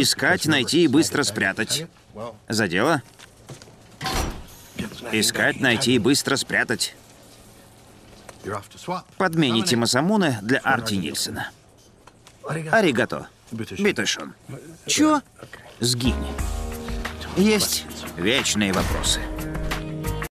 Искать, найти и быстро спрятать. За дело? Искать, найти и быстро спрятать. Подмените Масамуны для Арти Нильсона. Аригато. Битышон. Чё? Сгинь. Есть вечные вопросы.